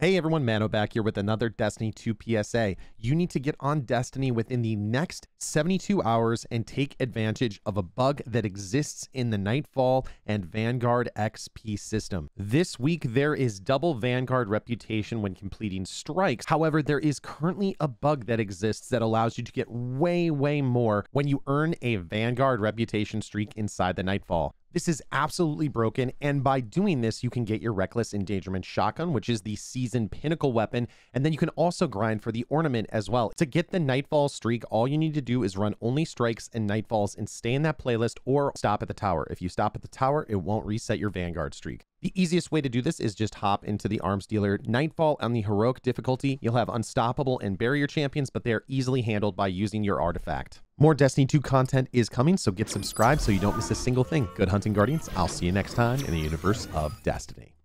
Hey everyone, Mano back here with another Destiny 2 PSA. You need to get on Destiny within the next 72 hours and take advantage of a bug that exists in the Nightfall and Vanguard XP system. This week, there is double Vanguard reputation when completing strikes. However, there is currently a bug that exists that allows you to get way, way more when you earn a Vanguard reputation streak inside the Nightfall. This is absolutely broken, and by doing this, you can get your Reckless Endangerment Shotgun, which is the season pinnacle weapon, and then you can also grind for the ornament as well. To get the Nightfall streak, all you need to do is run only strikes and Nightfalls and stay in that playlist or stop at the tower. If you stop at the tower, it won't reset your Vanguard streak. The easiest way to do this is just hop into the arms dealer. Nightfall on the heroic difficulty, you'll have unstoppable and barrier champions, but they're easily handled by using your artifact. More Destiny 2 content is coming, so get subscribed so you don't miss a single thing. Good hunting, Guardians. I'll see you next time in the universe of Destiny.